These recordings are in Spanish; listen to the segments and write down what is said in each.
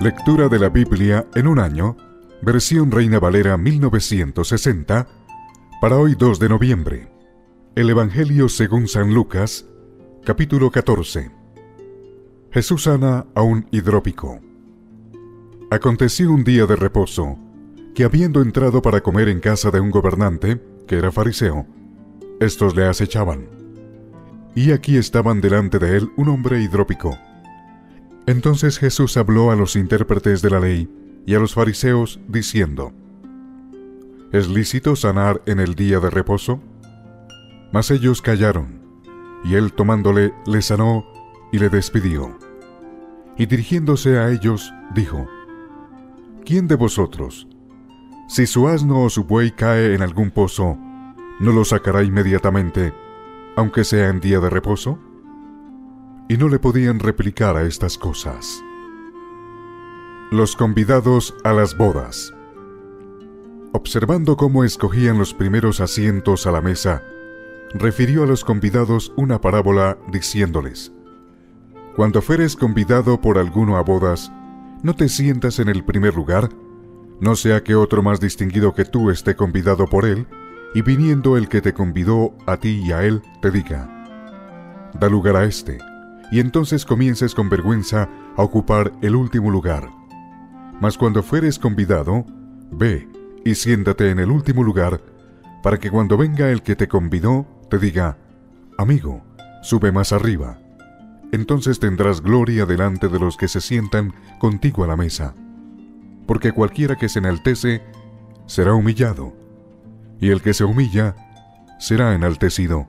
Lectura de la Biblia en un año, versión Reina Valera 1960, para hoy 2 de noviembre. El Evangelio según San Lucas, capítulo 14. Jesús sana a un hidrópico. Aconteció un día de reposo, que habiendo entrado para comer en casa de un gobernante, que era fariseo, estos le acechaban. Y aquí estaban delante de él un hombre hidrópico entonces Jesús habló a los intérpretes de la ley y a los fariseos diciendo, ¿Es lícito sanar en el día de reposo? Mas ellos callaron, y él tomándole le sanó y le despidió. Y dirigiéndose a ellos, dijo, ¿Quién de vosotros, si su asno o su buey cae en algún pozo, no lo sacará inmediatamente, aunque sea en día de reposo? Y no le podían replicar a estas cosas. Los convidados a las bodas. Observando cómo escogían los primeros asientos a la mesa, refirió a los convidados una parábola diciéndoles, Cuando fueres convidado por alguno a bodas, no te sientas en el primer lugar, no sea que otro más distinguido que tú esté convidado por él, y viniendo el que te convidó a ti y a él, te diga, da lugar a este y entonces comiences con vergüenza a ocupar el último lugar. Mas cuando fueres convidado, ve y siéntate en el último lugar, para que cuando venga el que te convidó, te diga, amigo, sube más arriba. Entonces tendrás gloria delante de los que se sientan contigo a la mesa. Porque cualquiera que se enaltece, será humillado, y el que se humilla, será enaltecido.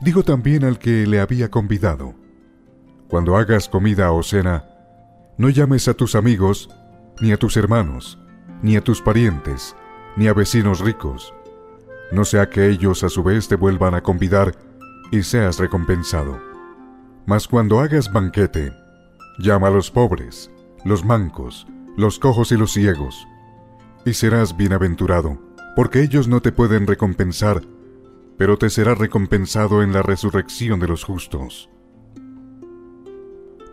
Dijo también al que le había convidado, Cuando hagas comida o cena, no llames a tus amigos, ni a tus hermanos, ni a tus parientes, ni a vecinos ricos, no sea que ellos a su vez te vuelvan a convidar y seas recompensado. Mas cuando hagas banquete, llama a los pobres, los mancos, los cojos y los ciegos, y serás bienaventurado, porque ellos no te pueden recompensar pero te será recompensado en la resurrección de los justos.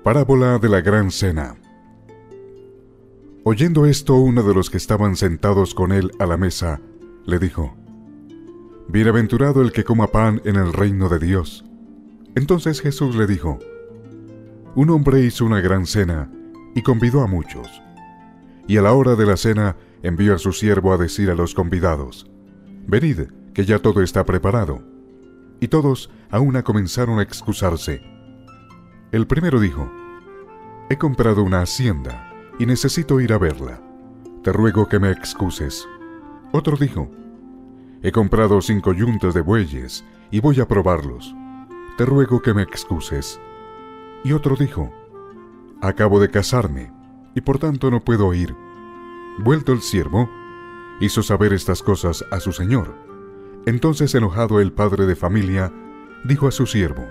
Parábola de la Gran Cena. Oyendo esto, uno de los que estaban sentados con él a la mesa, le dijo, Bienaventurado el que coma pan en el reino de Dios. Entonces Jesús le dijo, Un hombre hizo una gran cena y convidó a muchos. Y a la hora de la cena envió a su siervo a decir a los convidados, Venid, que ya todo está preparado. Y todos a una comenzaron a excusarse. El primero dijo, He comprado una hacienda y necesito ir a verla. Te ruego que me excuses. Otro dijo, He comprado cinco yuntas de bueyes y voy a probarlos. Te ruego que me excuses. Y otro dijo, Acabo de casarme y por tanto no puedo ir. Vuelto el siervo, hizo saber estas cosas a su señor entonces enojado el padre de familia, dijo a su siervo,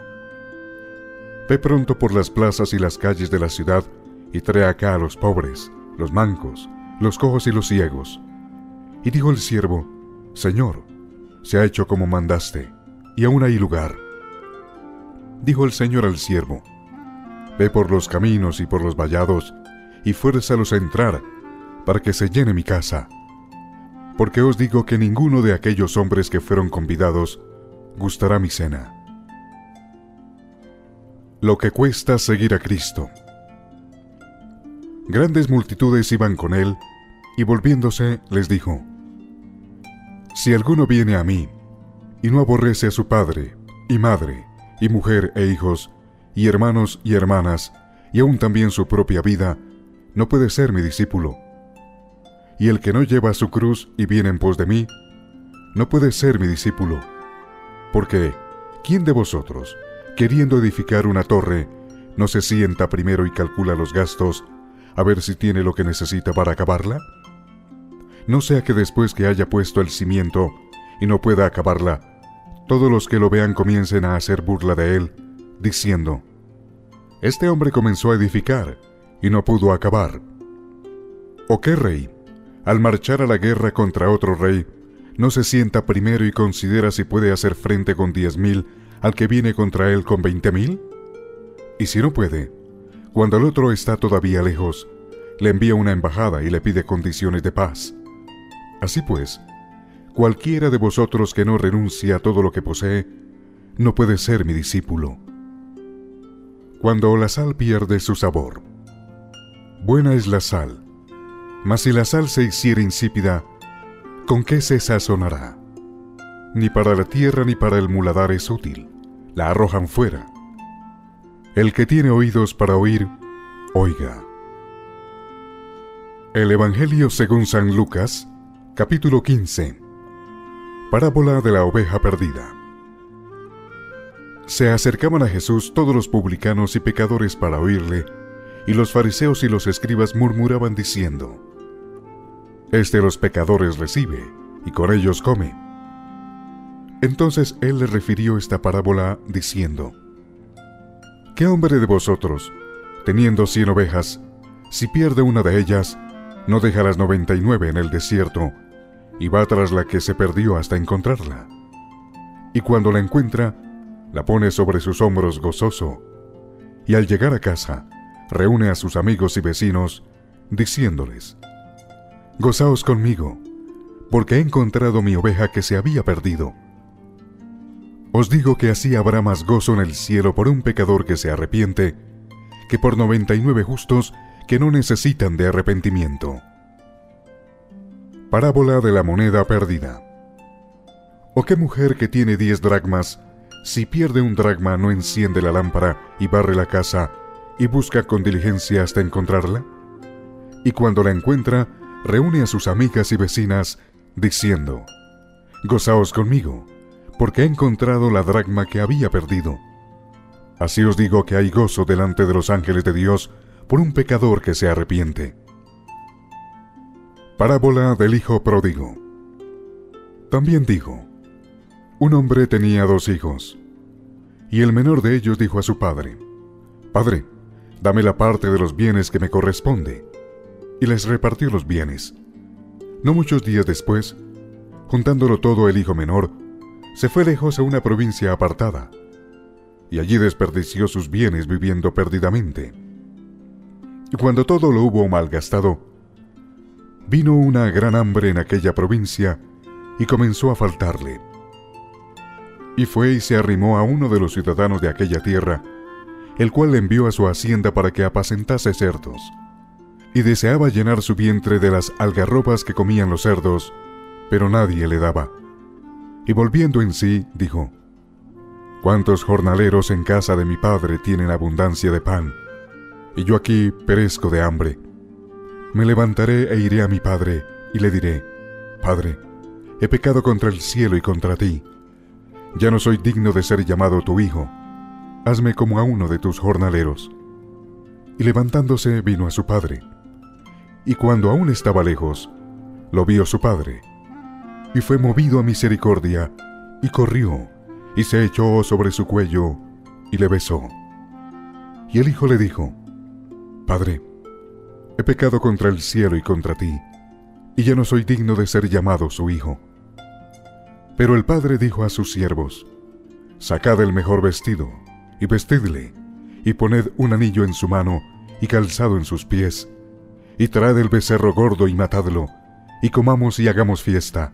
Ve pronto por las plazas y las calles de la ciudad y trae acá a los pobres, los mancos, los cojos y los ciegos. Y dijo el siervo, Señor, se ha hecho como mandaste, y aún hay lugar. Dijo el Señor al siervo, Ve por los caminos y por los vallados, y fuérzalos a entrar, para que se llene mi casa porque os digo que ninguno de aquellos hombres que fueron convidados gustará mi cena. Lo que cuesta seguir a Cristo. Grandes multitudes iban con él, y volviéndose les dijo, Si alguno viene a mí, y no aborrece a su padre, y madre, y mujer e hijos, y hermanos y hermanas, y aun también su propia vida, no puede ser mi discípulo y el que no lleva su cruz y viene en pos de mí, no puede ser mi discípulo. Porque, ¿quién de vosotros, queriendo edificar una torre, no se sienta primero y calcula los gastos, a ver si tiene lo que necesita para acabarla? No sea que después que haya puesto el cimiento y no pueda acabarla, todos los que lo vean comiencen a hacer burla de él, diciendo, Este hombre comenzó a edificar y no pudo acabar. ¿O qué rey? Al marchar a la guerra contra otro rey, no se sienta primero y considera si puede hacer frente con diez mil al que viene contra él con veinte mil? Y si no puede, Cuando el otro está todavía lejos, le envía una embajada y le pide condiciones de paz. Así pues, cualquiera de vosotros que no renuncie a todo lo que posee, no puede ser mi discípulo. Cuando la sal pierde su sabor. Buena es la sal, mas si la sal se hiciera insípida, ¿con qué se sazonará? Ni para la tierra ni para el muladar es útil, la arrojan fuera. El que tiene oídos para oír, oiga. El Evangelio según San Lucas, capítulo 15. Parábola de la oveja perdida. Se acercaban a Jesús todos los publicanos y pecadores para oírle, y los fariseos y los escribas murmuraban diciendo, Este los pecadores recibe, y con ellos come. Entonces él le refirió esta parábola diciendo, ¿Qué hombre de vosotros, teniendo cien ovejas, si pierde una de ellas, no deja las noventa y nueve en el desierto, y va tras la que se perdió hasta encontrarla? Y cuando la encuentra, la pone sobre sus hombros gozoso, y al llegar a casa, reúne a sus amigos y vecinos, diciéndoles, Gozaos conmigo, porque he encontrado mi oveja que se había perdido. Os digo que así habrá más gozo en el cielo por un pecador que se arrepiente, que por noventa y nueve justos que no necesitan de arrepentimiento. Parábola de la moneda perdida. ¿O qué mujer que tiene diez dracmas si pierde un dragma, no enciende la lámpara y barre la casa y busca con diligencia hasta encontrarla? Y cuando la encuentra, reúne a sus amigas y vecinas, diciendo, Gozaos conmigo, porque he encontrado la dragma que había perdido. Así os digo que hay gozo delante de los ángeles de Dios por un pecador que se arrepiente. Parábola del Hijo Pródigo. También digo, un hombre tenía dos hijos, y el menor de ellos dijo a su padre, Padre, dame la parte de los bienes que me corresponde. Y les repartió los bienes. No muchos días después, juntándolo todo el hijo menor, se fue lejos a una provincia apartada, y allí desperdició sus bienes viviendo perdidamente. Y cuando todo lo hubo malgastado, vino una gran hambre en aquella provincia y comenzó a faltarle y fue y se arrimó a uno de los ciudadanos de aquella tierra, el cual le envió a su hacienda para que apacentase cerdos. Y deseaba llenar su vientre de las algarrobas que comían los cerdos, pero nadie le daba. Y volviendo en sí, dijo, ¿Cuántos jornaleros en casa de mi padre tienen abundancia de pan? Y yo aquí perezco de hambre. Me levantaré e iré a mi padre, y le diré, Padre, he pecado contra el cielo y contra ti ya no soy digno de ser llamado tu hijo, hazme como a uno de tus jornaleros. Y levantándose vino a su padre. Y cuando aún estaba lejos, lo vio su padre, y fue movido a misericordia, y corrió, y se echó sobre su cuello, y le besó. Y el hijo le dijo, Padre, he pecado contra el cielo y contra ti, y ya no soy digno de ser llamado su hijo. Pero el padre dijo a sus siervos, Sacad el mejor vestido, y vestidle, y poned un anillo en su mano, y calzado en sus pies, y traed el becerro gordo y matadlo, y comamos y hagamos fiesta.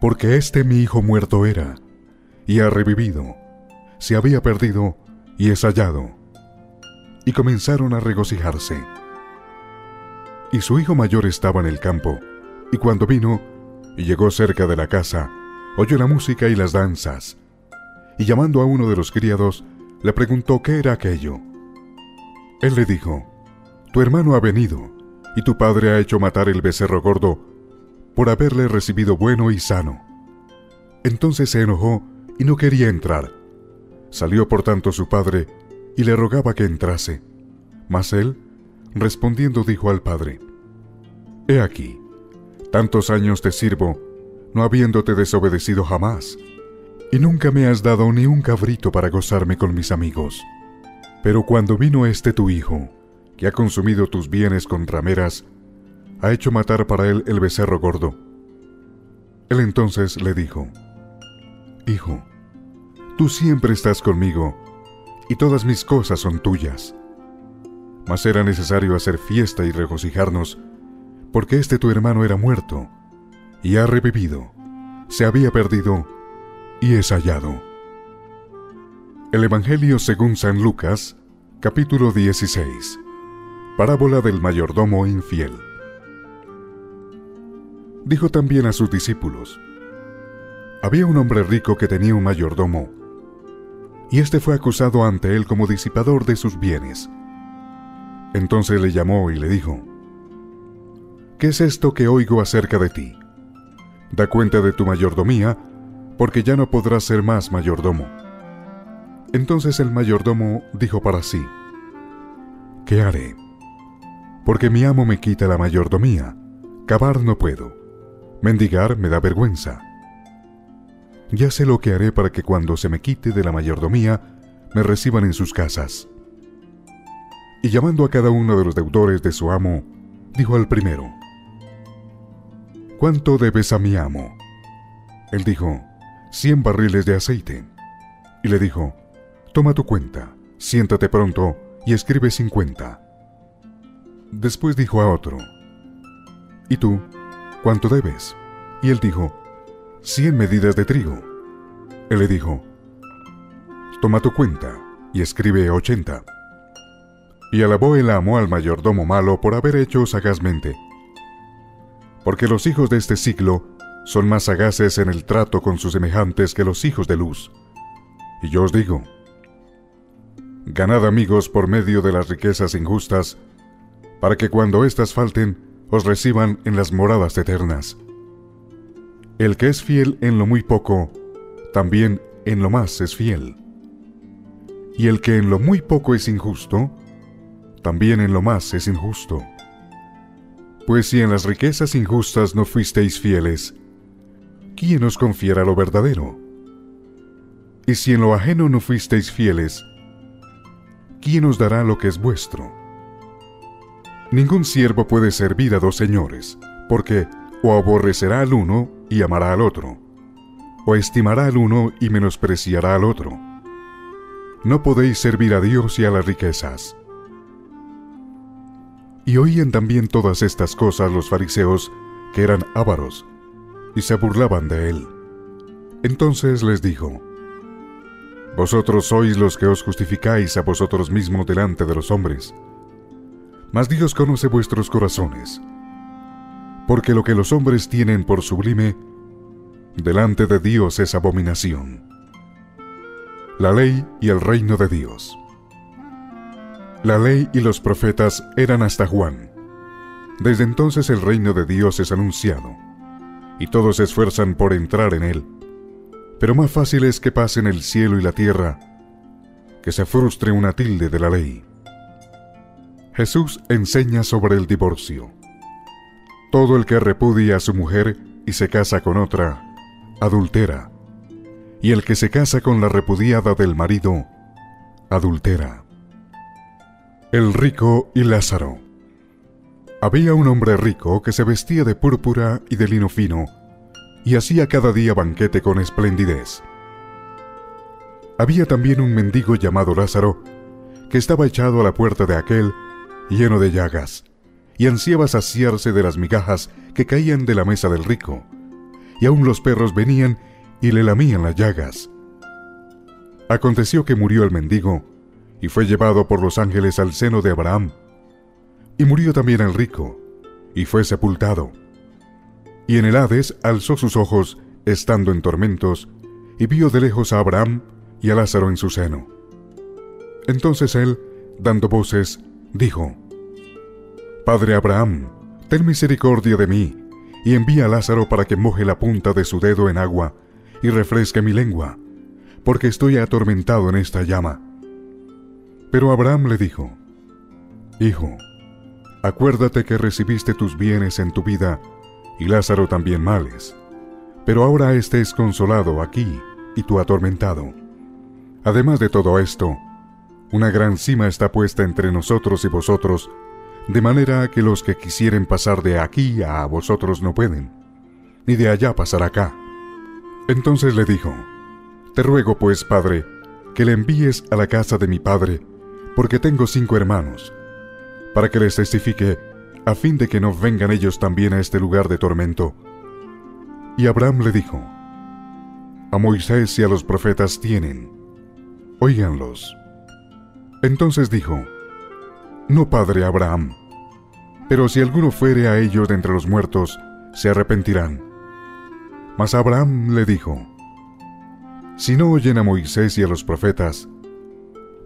Porque este mi hijo muerto era, y ha revivido, se había perdido, y es hallado. Y comenzaron a regocijarse. Y su hijo mayor estaba en el campo, y cuando vino, y llegó cerca de la casa, oyó la música y las danzas, y llamando a uno de los criados, le preguntó qué era aquello. Él le dijo, Tu hermano ha venido, y tu padre ha hecho matar el becerro gordo por haberle recibido bueno y sano. Entonces se enojó y no quería entrar. Salió por tanto su padre y le rogaba que entrase. Mas él, respondiendo, dijo al padre, He aquí, tantos años te sirvo, no habiéndote desobedecido jamás, y nunca me has dado ni un cabrito para gozarme con mis amigos. Pero cuando vino este tu hijo, que ha consumido tus bienes con rameras, ha hecho matar para él el becerro gordo. Él entonces le dijo, Hijo, tú siempre estás conmigo, y todas mis cosas son tuyas. mas era necesario hacer fiesta y regocijarnos, porque este tu hermano era muerto, y ha revivido, se había perdido, y es hallado. El Evangelio según San Lucas, capítulo 16. Parábola del mayordomo infiel. Dijo también a sus discípulos, Había un hombre rico que tenía un mayordomo, y éste fue acusado ante él como disipador de sus bienes. Entonces le llamó y le dijo, ¿Qué es esto que oigo acerca de ti? Da cuenta de tu mayordomía, porque ya no podrás ser más mayordomo. Entonces el mayordomo dijo para sí, ¿qué haré? Porque mi amo me quita la mayordomía, cavar no puedo, mendigar me da vergüenza. Ya sé lo que haré para que cuando se me quite de la mayordomía, me reciban en sus casas. Y llamando a cada uno de los deudores de su amo, dijo al primero, ¿Cuánto debes a mi amo? Él dijo, cien barriles de aceite. Y le dijo, Toma tu cuenta, siéntate pronto y escribe cincuenta. Después dijo a otro, ¿Y tú? ¿Cuánto debes? Y él dijo, cien medidas de trigo. Él le dijo, Toma tu cuenta y escribe ochenta. Y alabó el amo al mayordomo malo por haber hecho sagazmente. Porque los hijos de este siglo son más sagaces en el trato con sus semejantes que los hijos de luz. Y yo os digo, ganad amigos por medio de las riquezas injustas, para que cuando éstas falten, os reciban en las moradas eternas. El que es fiel en lo muy poco, también en lo más es fiel. Y el que en lo muy poco es injusto, también en lo más es injusto. Pues si en las riquezas injustas no fuisteis fieles, ¿quién os confiera lo verdadero? Y si en lo ajeno no fuisteis fieles, ¿quién os dará lo que es vuestro? Ningún siervo puede servir a dos señores, porque o aborrecerá al uno y amará al otro, o estimará al uno y menospreciará al otro. No podéis servir a Dios y a las riquezas. Y oían también todas estas cosas los fariseos, que eran ávaros, y se burlaban de él. Entonces les dijo, Vosotros sois los que os justificáis a vosotros mismos delante de los hombres, mas Dios conoce vuestros corazones, porque lo que los hombres tienen por sublime, delante de Dios es abominación. La ley y el reino de Dios. La ley y los profetas eran hasta Juan. Desde entonces el reino de Dios es anunciado, y todos se esfuerzan por entrar en él. Pero más fácil es que pasen el cielo y la tierra, que se frustre una tilde de la ley. Jesús enseña sobre el divorcio. Todo el que repudia a su mujer y se casa con otra, adultera, y el que se casa con la repudiada del marido, adultera. El rico y Lázaro. Había un hombre rico que se vestía de púrpura y de lino fino, y hacía cada día banquete con esplendidez. Había también un mendigo llamado Lázaro, que estaba echado a la puerta de aquel, lleno de llagas, y ansiaba saciarse de las migajas que caían de la mesa del rico, y aun los perros venían y le lamían las llagas. Aconteció que murió el mendigo, y fue llevado por los ángeles al seno de Abraham. Y murió también el rico, y fue sepultado. Y en el Hades alzó sus ojos, estando en tormentos, y vio de lejos a Abraham y a Lázaro en su seno. Entonces él, dando voces, dijo, Padre Abraham, ten misericordia de mí, y envía a Lázaro para que moje la punta de su dedo en agua, y refresque mi lengua, porque estoy atormentado en esta llama. Pero Abraham le dijo, Hijo, acuérdate que recibiste tus bienes en tu vida, y Lázaro también males, pero ahora éste es consolado aquí y tú atormentado. Además de todo esto, una gran cima está puesta entre nosotros y vosotros, de manera que los que quisieren pasar de aquí a vosotros no pueden, ni de allá pasar acá. Entonces le dijo, Te ruego pues, Padre, que le envíes a la casa de mi Padre, porque tengo cinco hermanos, para que les testifique, a fin de que no vengan ellos también a este lugar de tormento. Y Abraham le dijo, A Moisés y a los profetas tienen, óiganlos. Entonces dijo, No, padre Abraham, pero si alguno fuere a ellos de entre los muertos, se arrepentirán. Mas Abraham le dijo, Si no oyen a Moisés y a los profetas,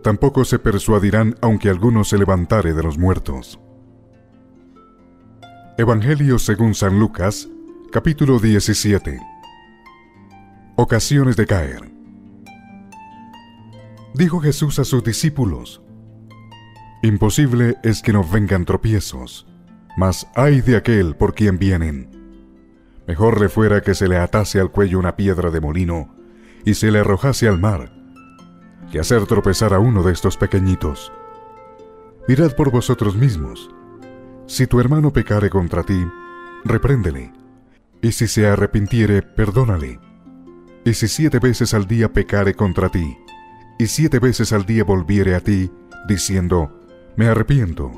tampoco se persuadirán aunque alguno se levantare de los muertos. Evangelio según San Lucas, capítulo 17. Ocasiones de caer. Dijo Jesús a sus discípulos, Imposible es que no vengan tropiezos, mas hay de aquel por quien vienen. Mejor le fuera que se le atase al cuello una piedra de molino y se le arrojase al mar, que hacer tropezar a uno de estos pequeñitos. Mirad por vosotros mismos. Si tu hermano pecare contra ti, repréndele, y si se arrepintiere, perdónale. Y si siete veces al día pecare contra ti, y siete veces al día volviere a ti, diciendo, me arrepiento,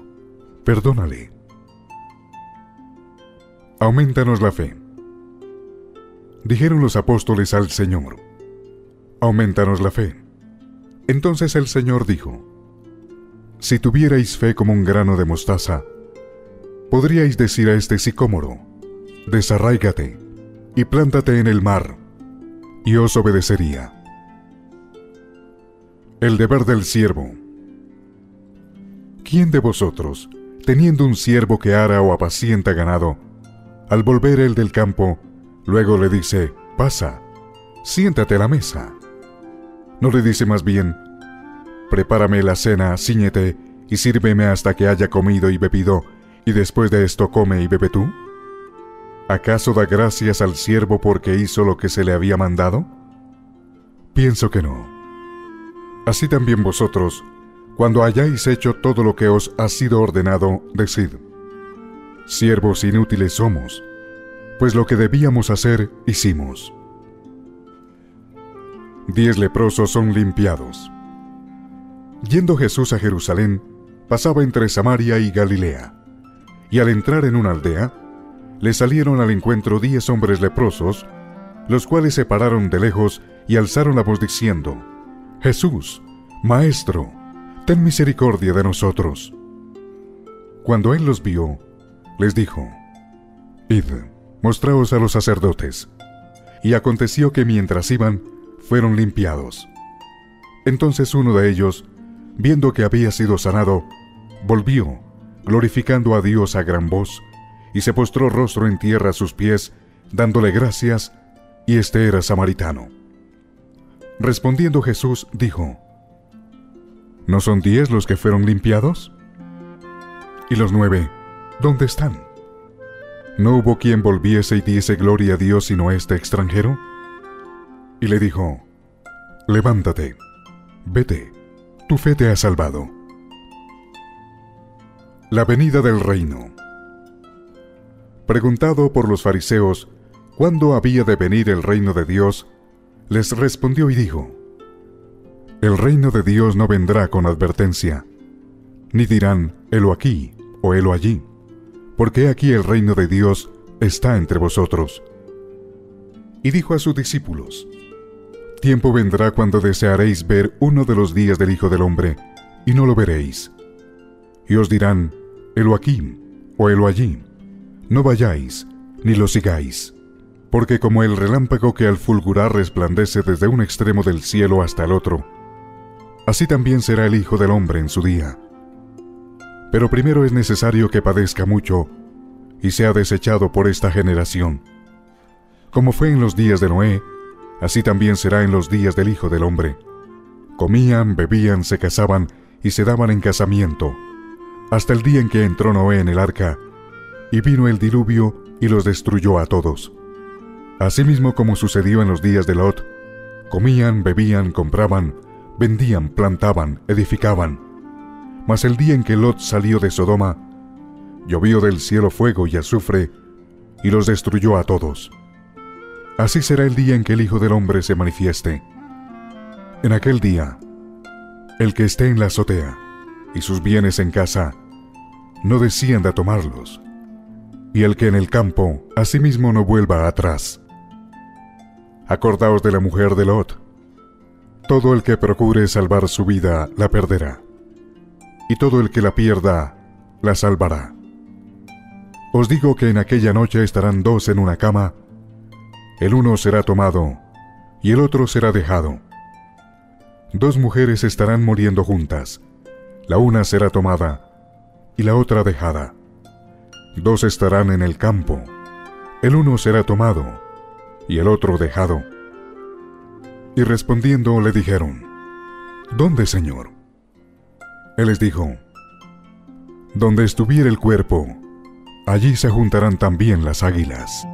perdónale. Aumentanos la fe. Dijeron los apóstoles al Señor, aumentanos la fe. Entonces el Señor dijo, Si tuvierais fe como un grano de mostaza, podríais decir a este sicómoro, desarráigate y plántate en el mar, y os obedecería. El deber del siervo. ¿Quién de vosotros, teniendo un siervo que ara o apacienta ganado, al volver el del campo, luego le dice, pasa, siéntate a la mesa? ¿No le dice más bien, prepárame la cena, ciñete y sírveme hasta que haya comido y bebido, y después de esto come y bebe tú? ¿Acaso da gracias al siervo porque hizo lo que se le había mandado? Pienso que no. Así también vosotros, cuando hayáis hecho todo lo que os ha sido ordenado, decid, siervos inútiles somos, pues lo que debíamos hacer hicimos diez leprosos son limpiados. Yendo Jesús a Jerusalén, pasaba entre Samaria y Galilea, y al entrar en una aldea, le salieron al encuentro diez hombres leprosos, los cuales se pararon de lejos y alzaron la voz diciendo, Jesús, Maestro, ten misericordia de nosotros. Cuando él los vio, les dijo, Id, mostraos a los sacerdotes. Y aconteció que mientras iban, fueron limpiados. Entonces uno de ellos, viendo que había sido sanado, volvió, glorificando a Dios a gran voz, y se postró rostro en tierra a sus pies, dándole gracias, y este era samaritano. Respondiendo Jesús, dijo, ¿No son diez los que fueron limpiados? ¿Y los nueve, dónde están? ¿No hubo quien volviese y diese gloria a Dios sino este extranjero? y le dijo, Levántate, vete, tu fe te ha salvado. La venida del reino. Preguntado por los fariseos cuándo había de venir el reino de Dios, les respondió y dijo, El reino de Dios no vendrá con advertencia, ni dirán, helo aquí o helo allí, porque aquí el reino de Dios está entre vosotros. Y dijo a sus discípulos, Tiempo vendrá cuando desearéis ver uno de los días del Hijo del Hombre, y no lo veréis. Y os dirán, helo aquí, o helo allí. No vayáis, ni lo sigáis. Porque como el relámpago que al fulgurar resplandece desde un extremo del cielo hasta el otro, así también será el Hijo del Hombre en su día. Pero primero es necesario que padezca mucho, y sea desechado por esta generación. Como fue en los días de Noé, así también será en los días del Hijo del Hombre. Comían, bebían, se casaban y se daban en casamiento, hasta el día en que entró Noé en el arca, y vino el diluvio y los destruyó a todos. Asimismo como sucedió en los días de Lot, comían, bebían, compraban, vendían, plantaban, edificaban. Mas el día en que Lot salió de Sodoma, llovió del cielo fuego y azufre, y los destruyó a todos. Así será el día en que el Hijo del Hombre se manifieste. En aquel día, el que esté en la azotea y sus bienes en casa, no descienda a tomarlos, y el que en el campo asimismo no vuelva atrás. Acordaos de la mujer de Lot. Todo el que procure salvar su vida la perderá, y todo el que la pierda la salvará. Os digo que en aquella noche estarán dos en una cama, el uno será tomado y el otro será dejado. Dos mujeres estarán muriendo juntas, la una será tomada y la otra dejada. Dos estarán en el campo, el uno será tomado y el otro dejado. Y respondiendo le dijeron, ¿Dónde, Señor? Él les dijo, Donde estuviera el cuerpo, allí se juntarán también las águilas.